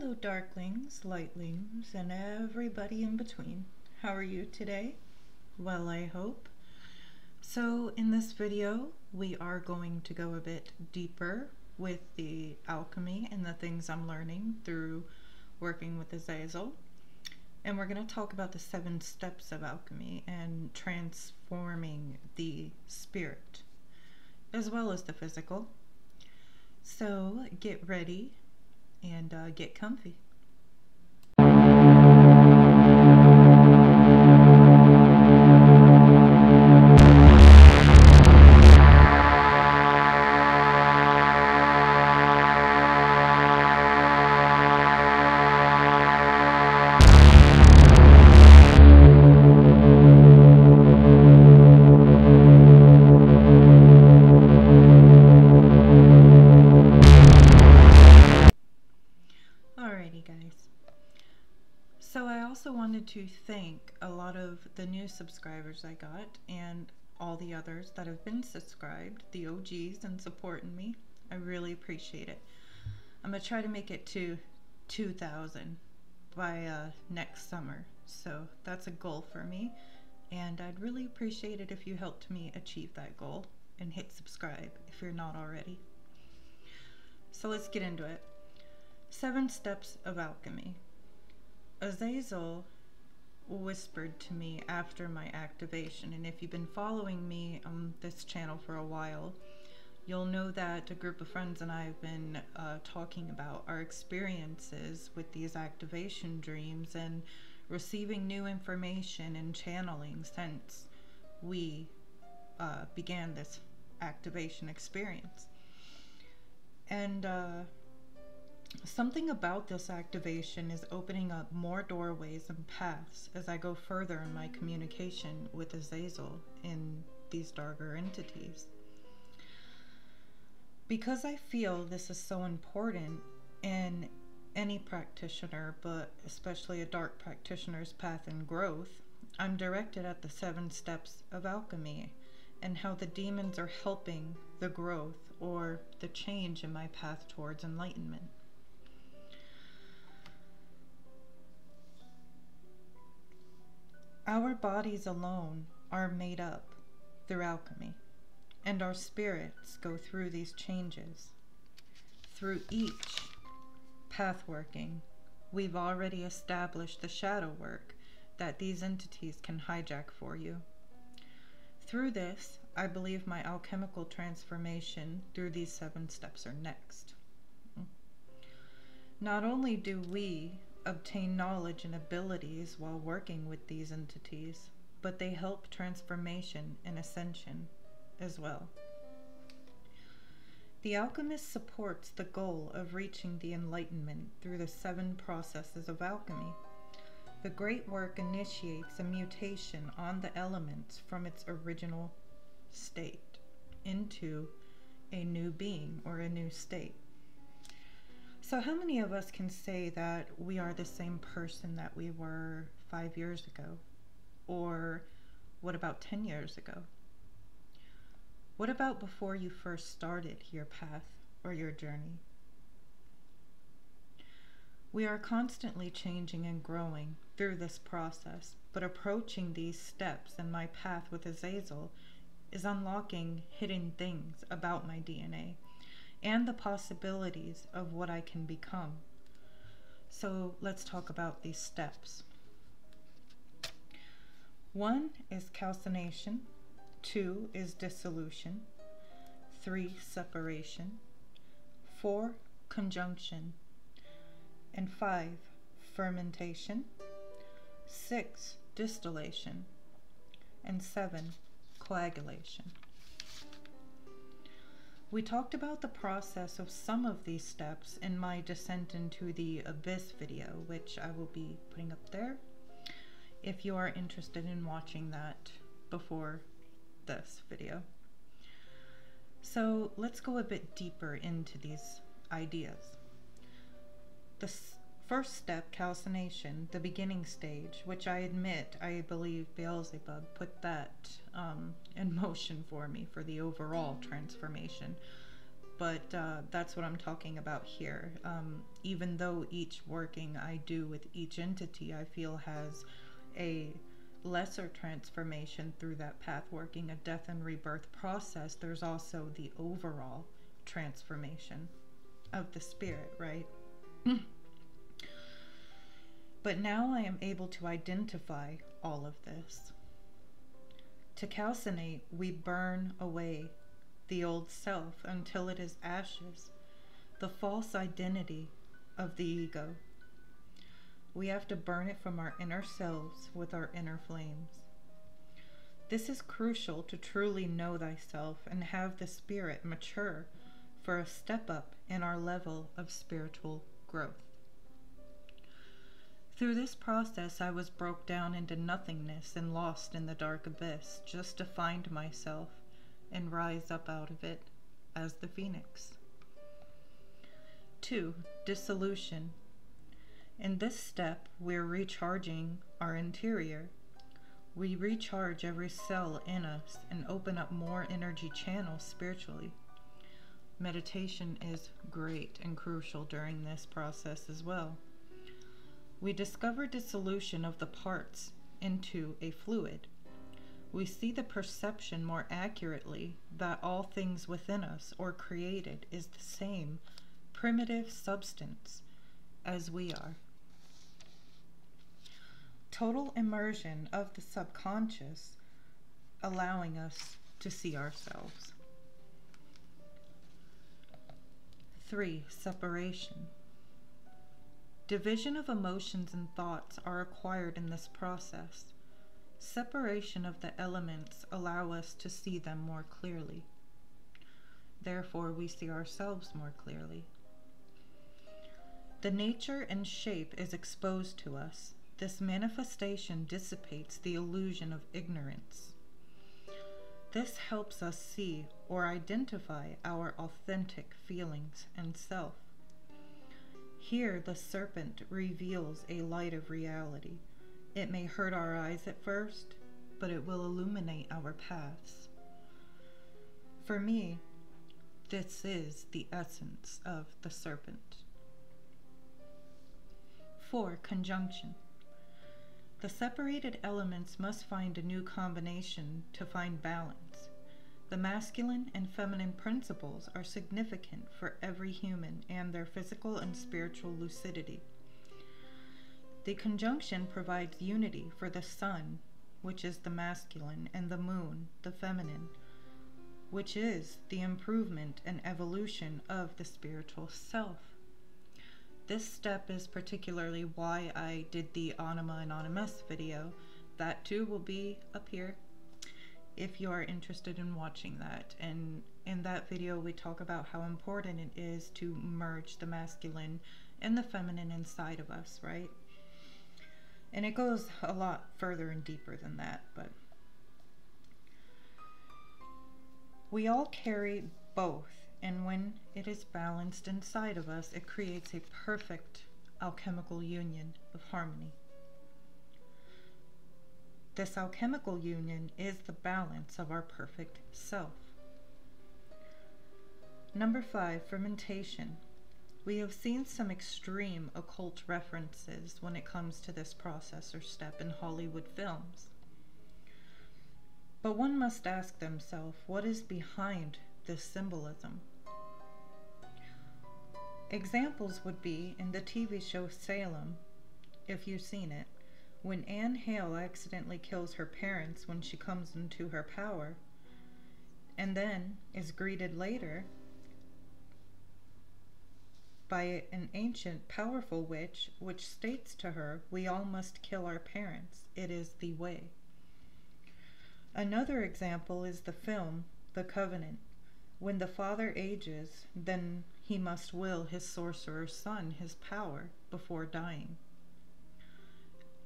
Hello, darklings, lightlings, and everybody in between. How are you today? Well, I hope. So, in this video, we are going to go a bit deeper with the alchemy and the things I'm learning through working with Azazel. And we're going to talk about the seven steps of alchemy and transforming the spirit as well as the physical. So, get ready and uh, get comfy. To thank a lot of the new subscribers I got and all the others that have been subscribed, the OGs, and supporting me. I really appreciate it. I'm going to try to make it to 2,000 by uh, next summer. So, that's a goal for me. And I'd really appreciate it if you helped me achieve that goal and hit subscribe if you're not already. So, let's get into it. Seven Steps of Alchemy. Azazel whispered to me after my activation, and if you've been following me on this channel for a while, you'll know that a group of friends and I have been uh, talking about our experiences with these activation dreams and receiving new information and channeling since we uh, began this activation experience. And uh, Something about this activation is opening up more doorways and paths as I go further in my communication with Azazel in these darker entities. Because I feel this is so important in any practitioner, but especially a dark practitioner's path and growth, I'm directed at the seven steps of alchemy and how the demons are helping the growth or the change in my path towards enlightenment. Our bodies alone are made up through alchemy, and our spirits go through these changes. Through each pathworking, we've already established the shadow work that these entities can hijack for you. Through this, I believe my alchemical transformation through these seven steps are next. Not only do we obtain knowledge and abilities while working with these entities, but they help transformation and ascension as well. The alchemist supports the goal of reaching the enlightenment through the seven processes of alchemy. The great work initiates a mutation on the elements from its original state into a new being or a new state. So, how many of us can say that we are the same person that we were five years ago? Or what about 10 years ago? What about before you first started your path or your journey? We are constantly changing and growing through this process, but approaching these steps in my path with Azazel is unlocking hidden things about my DNA and the possibilities of what I can become. So let's talk about these steps. One is calcination, two is dissolution, three separation, four conjunction, and five fermentation, six distillation, and seven coagulation. We talked about the process of some of these steps in my Descent into the Abyss video, which I will be putting up there if you are interested in watching that before this video. So let's go a bit deeper into these ideas. The first step, calcination, the beginning stage, which I admit I believe Beelzebub put that um, in motion for me for the overall transformation. but uh, that's what I'm talking about here. Um, even though each working I do with each entity, I feel has a lesser transformation through that path working a death and rebirth process, there's also the overall transformation of the spirit, right? But now I am able to identify all of this. To calcinate, we burn away the old self until it is ashes, the false identity of the ego. We have to burn it from our inner selves with our inner flames. This is crucial to truly know thyself and have the spirit mature for a step up in our level of spiritual growth. Through this process, I was broke down into nothingness and lost in the dark abyss just to find myself and rise up out of it as the phoenix. 2. Dissolution. In this step, we're recharging our interior. We recharge every cell in us and open up more energy channels spiritually. Meditation is great and crucial during this process as well. We discover dissolution of the parts into a fluid we see the perception more accurately that all things within us or created is the same primitive substance as we are. Total immersion of the subconscious, allowing us to see ourselves. 3. Separation. Division of emotions and thoughts are acquired in this process. Separation of the elements allow us to see them more clearly. Therefore, we see ourselves more clearly. The nature and shape is exposed to us. This manifestation dissipates the illusion of ignorance. This helps us see or identify our authentic feelings and self. Here, the serpent reveals a light of reality. It may hurt our eyes at first, but it will illuminate our paths. For me, this is the essence of the serpent. 4. Conjunction. The separated elements must find a new combination to find balance. The masculine and feminine principles are significant for every human and their physical and spiritual lucidity. The conjunction provides unity for the sun, which is the masculine, and the moon, the feminine, which is the improvement and evolution of the spiritual self. This step is particularly why I did the Anima Animus video. That too will be up here if you are interested in watching that. And in that video, we talk about how important it is to merge the masculine and the feminine inside of us, right? And it goes a lot further and deeper than that, but we all carry both, and when it is balanced inside of us, it creates a perfect alchemical union of harmony. This alchemical union is the balance of our perfect self. Number five, fermentation. We have seen some extreme occult references when it comes to this process or step in Hollywood films. But one must ask themselves what is behind this symbolism? Examples would be in the TV show Salem, if you've seen it, when Anne Hale accidentally kills her parents when she comes into her power, and then is greeted later by an ancient, powerful witch, which states to her, We all must kill our parents. It is the way. Another example is the film, The Covenant. When the father ages, then he must will his sorcerer son his power before dying.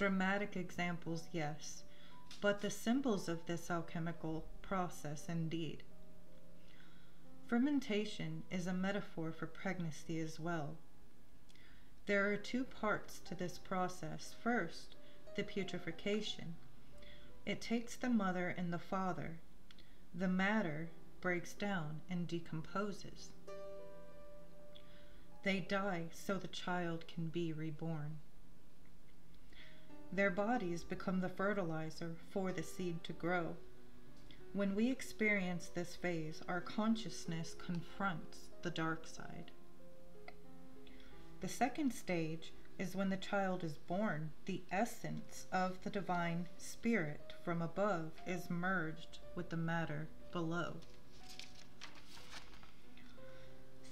Dramatic examples, yes, but the symbols of this alchemical process indeed. Fermentation is a metaphor for pregnancy as well. There are two parts to this process. First, the putrefaction. It takes the mother and the father. The matter breaks down and decomposes. They die so the child can be reborn. Their bodies become the fertilizer for the seed to grow. When we experience this phase, our consciousness confronts the dark side. The second stage is when the child is born. The essence of the divine spirit from above is merged with the matter below.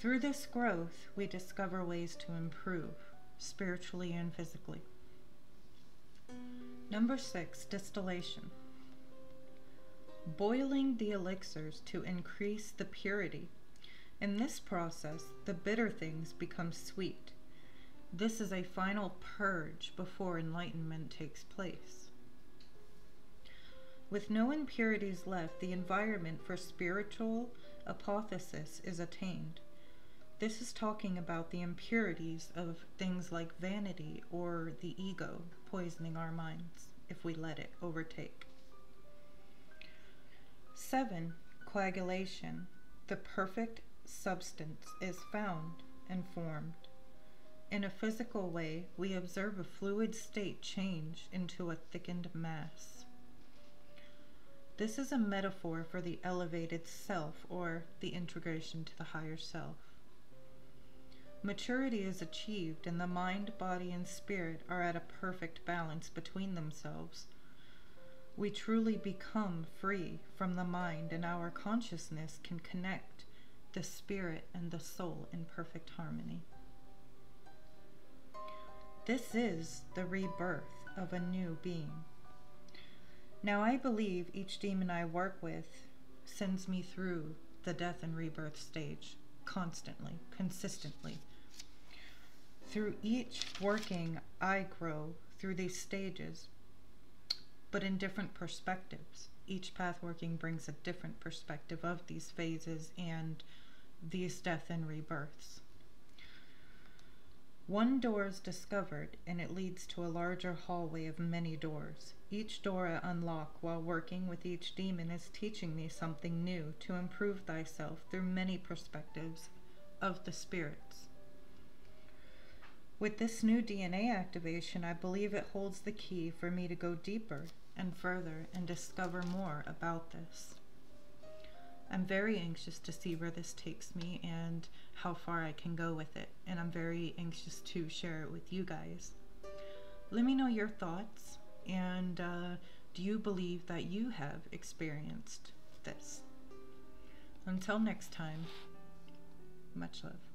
Through this growth, we discover ways to improve spiritually and physically. Number six, distillation. Boiling the elixirs to increase the purity. In this process, the bitter things become sweet. This is a final purge before enlightenment takes place. With no impurities left, the environment for spiritual apotheosis is attained. This is talking about the impurities of things like vanity or the ego poisoning our minds if we let it overtake. 7. Coagulation. The perfect substance is found and formed. In a physical way, we observe a fluid state change into a thickened mass. This is a metaphor for the elevated self or the integration to the higher self. Maturity is achieved, and the mind, body, and spirit are at a perfect balance between themselves. We truly become free from the mind, and our consciousness can connect the spirit and the soul in perfect harmony. This is the rebirth of a new being. Now, I believe each demon I work with sends me through the death and rebirth stage constantly, consistently. Through each working, I grow through these stages, but in different perspectives. Each path working brings a different perspective of these phases and these death and rebirths. One door is discovered, and it leads to a larger hallway of many doors. Each door I unlock while working with each demon is teaching me something new to improve thyself through many perspectives of the spirits. With this new DNA activation, I believe it holds the key for me to go deeper and further and discover more about this. I'm very anxious to see where this takes me and how far I can go with it, and I'm very anxious to share it with you guys. Let me know your thoughts, and uh, do you believe that you have experienced this? Until next time, much love.